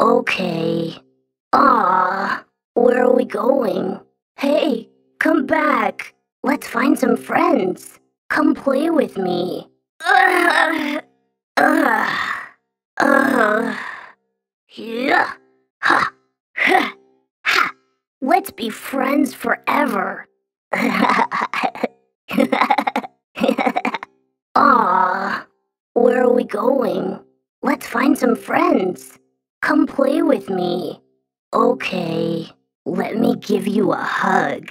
Okay. Ah, where are we going? Hey, come back. Let's find some friends. Come play with me. Ugh. Ugh. Ugh. Yeah. Ha. Ha. Ha. Let's be friends forever. Aw, where are we going? Let's find some friends. Come play with me. Okay, let me give you a hug.